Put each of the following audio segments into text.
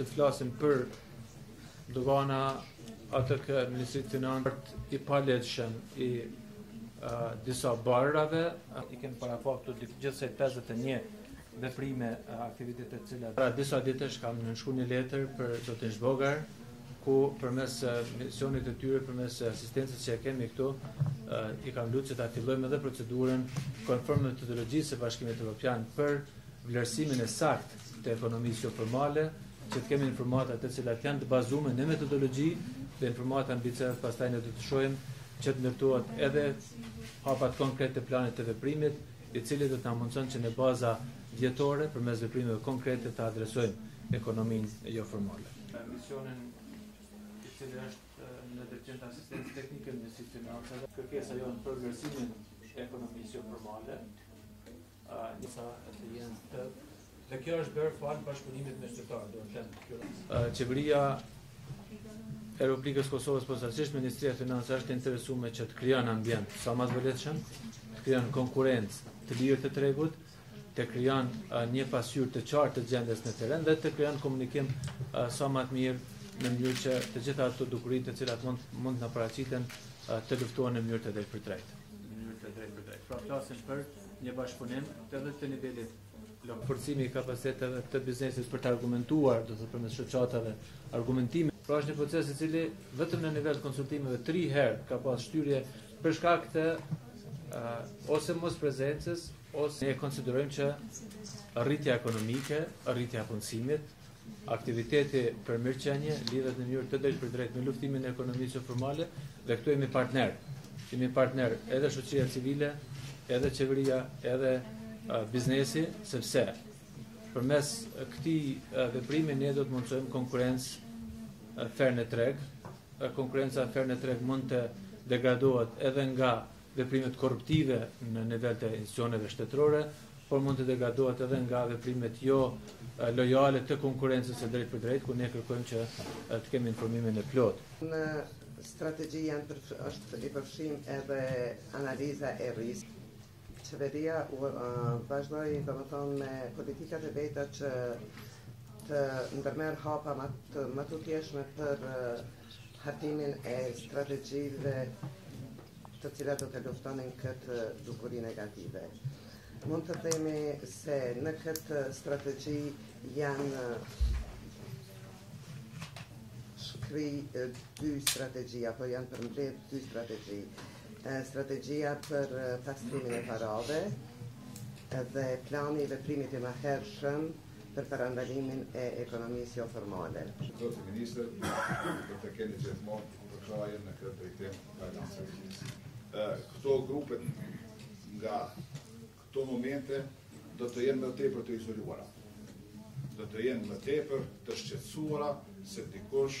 që të flasim për dogana atë që ministri të nëndërt i paletëshëm i disa barrierave, i kemë para faktikisht gjithsej 51 veprime aktivitete të cilat. Para disa ditësh kam nënshkru një letër për do të nëshbogar, ku përmes misionit të tyre, përmes asistencës që e kemi këtu, i kam lutë që ta fillojmë edhe procedurën konform metodologjisë së Bashkimit Europian për vlerësimin e saktë të ekonomisë joformale, që të kemi informata të cilat janë të bazuar në metodologji dhe informata mbi të cilat pastaj ne do të shohim që të ndërtohet edhe hapat konkretë të planit të veprimit, i cili do të na mundson që në baza vjetore përmes veprimeve konkrete ta adresojmë ekonominë joformale. Misioni i cili është në drejtim të asistencës teknike në nësit të nëse dhe kërkesa jonë për vlerësimin e ekonomisë joformale, Njësa e të jenë të... Dhe kjo është bërë falë bashkëpunimit me shqiptarë, do të them. Qeveria e Republikës Kosovës, posaçërisht Ministria e Financave është e interesuar që të krijon ambient sa më të volitshëm, të krijon konkurrencë të lirë të tregut, të krijon një pasqyrë të qartë të gjendjes në terren dhe të krijon komunikim sa më të mirë në mënyrë që të gjitha ato dukuri të cilat mund mund të na paraqiten të luftohen në mënyrë të drejtpërdrejtë. Në mënyrë të drejtpërdrejtë. Pra flasim për një bashkëpunim edhe të nivelit forcimi i kapaciteteve të biznesit për të argumentuar, do të thotë përmes shoqatave, argumentime. Pra është një proces i cili vetëm në nivel të konsultimeve 3 herë ka pas shtyrje për shkak të uh, ose mosprezencës ose ne konsiderojmë që rritja ekonomike, rritja e punësimit, Aktiviteti për mirëqenie lidhet në mënyrë të drejtpërdrejtë me luftimin e ekonomisë joformale dhe këtu jemi partnerë. Jemi partnerë edhe shoqëria civile, edhe qeveria, edhe biznesi, sepse përmes këtij veprimi ne do të mundësojmë konkurrencë fair në treg. Konkurrenca fair në treg mund të degradohet edhe nga veprimet korruptive në nivel të institucioneve shtetërore, por mund të degradohet edhe nga veprimet jolojale të konkurrencës së drejtpërdrejtë, ku ne kërkojmë që të kemi informimin e plotë. Në strategji janë për, është i përfshim edhe analiza e riskut. Qeveria uh, vazhdoi domethënë me politikat e veta që të ndërmerr hapa më të, më të tutjeshme për uh, hartimin e strategjive të cilat do të luftonin këtë dukuri negative. Mund të themi se në këtë strategji janë shkri dy strategji, apo janë përmbledh dy strategji. Strategjia për pastrimin e parave dhe plani i veprimit i mëhershëm për parandalimin e ekonomisë jo formale. Zoti ministër, do të keni gjithmonë përkrahje në këtë drejtim të financimit. Këto grupe nga këto momente do të jenë më tepër të izoluara. Do të jenë më tepër të shqetësuara se dikush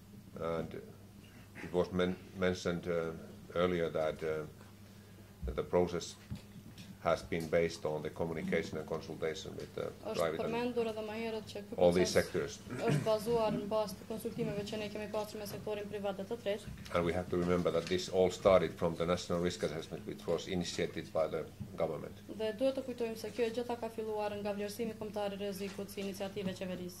And it was men mentioned uh, earlier that uh, the process has been based on the communication and consultation with the private and all these sectors. është bazuar në bazë të konsultimeve që ne kemi pasur me sektorin privat dhe të tjerë. And we have to remember that this all started from the national risk assessment which was initiated by the government. Dhe duhet të kujtojmë se kjo e gjitha ka filluar nga vlerësimi kombëtar i rrezikut si iniciativë e qeverisë.